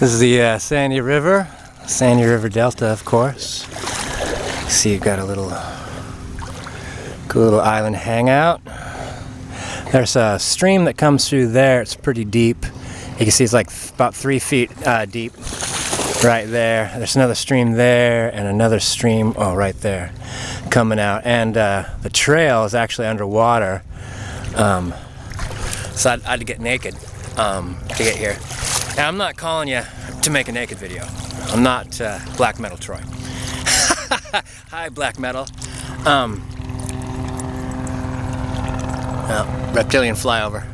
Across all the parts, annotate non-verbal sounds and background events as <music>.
This is the uh, Sandy River, Sandy River Delta, of course. See, you've got a little, cool little island hangout. There's a stream that comes through there. It's pretty deep. You can see it's like about three feet uh, deep right there. There's another stream there and another stream, oh, right there, coming out. And uh, the trail is actually underwater. Um, so I, I had to get naked um, to get here. And I'm not calling you to make a naked video. I'm not uh, Black Metal Troy. <laughs> Hi, Black Metal. Um, reptilian flyover.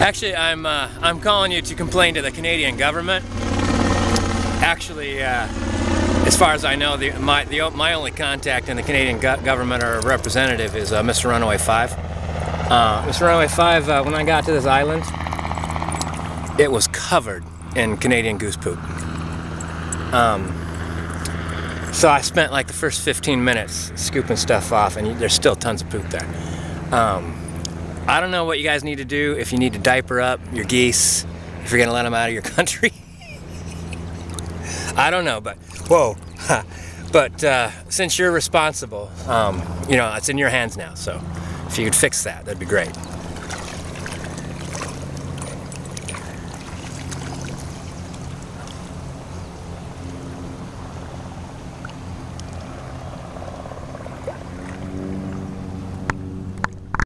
Actually, I'm uh, I'm calling you to complain to the Canadian government. Actually, uh, as far as I know, the, my the, my only contact in the Canadian go government or representative is uh, Mr. Runaway Five. Uh, Mr. Runaway 5, uh, when I got to this island, it was covered in Canadian goose poop. Um, so I spent like the first 15 minutes scooping stuff off, and there's still tons of poop there. Um, I don't know what you guys need to do if you need to diaper up your geese, if you're gonna let them out of your <laughs> country. I don't know, but whoa. But uh, since you're responsible, um, you know, it's in your hands now, so if you could fix that, that'd be great.